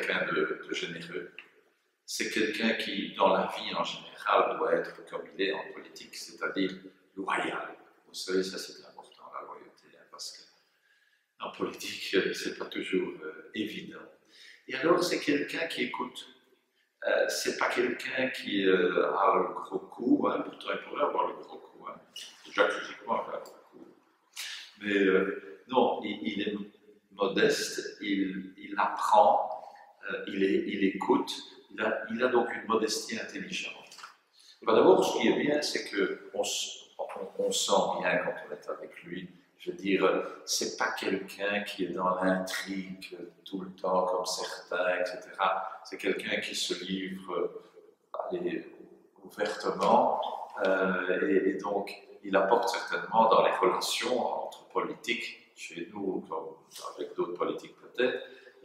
quelqu'un de, généreux. C'est quelqu'un qui, dans la vie en général, doit être comme il est en politique, c'est-à-dire loyal. Vous savez, ça c'est important, la loyauté, hein, parce que en politique, euh, c'est pas toujours euh, évident. Et alors, c'est quelqu'un qui écoute. Euh, c'est pas quelqu'un qui a le gros coup, hein, pourtant il pourrait avoir le gros coup. Hein. Déjà physiquement, il a le gros coup. Mais non, il, est modeste, il apprend euh, il, écoute, il a, donc une modestie intelligente. Ben D'abord, ce qui est bien, c'est qu'on on, sent bien quand on est avec lui je veux dire, c'est pas quelqu'un qui est dans l'intrigue tout le temps comme certains, etc. C'est quelqu'un qui se livre ouvertement euh, et, et, donc il apporte certainement dans les relations entre politiques, chez nous comme avec d'autres politiques peut-être,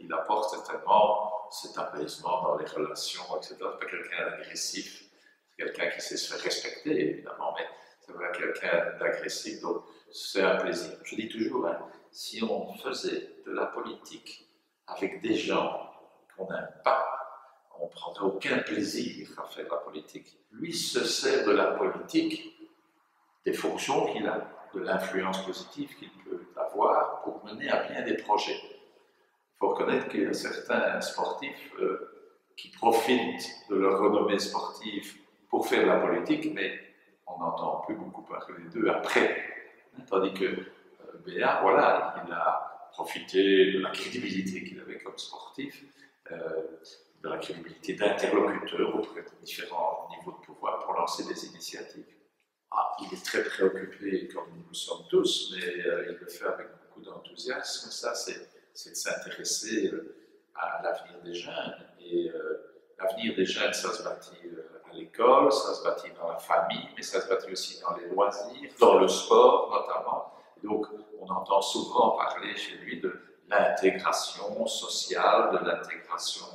il apporte certainement cet apaisement dans les relations, etc. C'est pas quelqu'un d'agressif, c'est quelqu'un qui sait se faire respecter évidemment, mais c'est vrai quelqu'un d'agressif. Donc c'est un plaisir. Je dis toujours, hein, si on faisait de la politique avec des gens qu'on n'aime pas, on ne prendrait aucun plaisir à faire la politique. Lui se sert de la politique, des fonctions qu'il a, de l'influence positive qu'il peut avoir pour mener à bien des projets. Faut reconnaître qu'il y a certains sportifs euh, qui profitent de leur renommée sportive pour faire la politique, mais on n'entend plus beaucoup parler d'eux après Tandis que euh, Béat, voilà, il a profité de la crédibilité qu'il avait comme sportif, euh, de la crédibilité d'interlocuteur auprès de différents niveaux de pouvoir pour lancer des initiatives. Ah, il est très préoccupé, comme nous le sommes tous, mais euh, il le fait avec beaucoup d'enthousiasme. Ça, c'est s'intéresser euh, à l'avenir des jeunes. Et euh, l'avenir des jeunes, ça se bâtit euh, l'école, ça se bâtit dans la famille, mais ça se bâtit aussi dans les loisirs, dans le sport notamment. donc, on entend souvent parler chez lui de l'intégration sociale, de l'intégration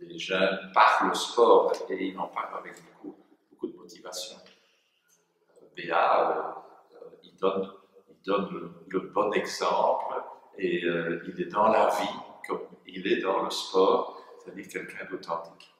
des jeunes par le sport, et il en parle avec beaucoup, de motivation. Béa, il donne, le, bon exemple, et euh, il est dans la vie comme il est dans le sport, c'est-à-dire quelqu'un d'authentique.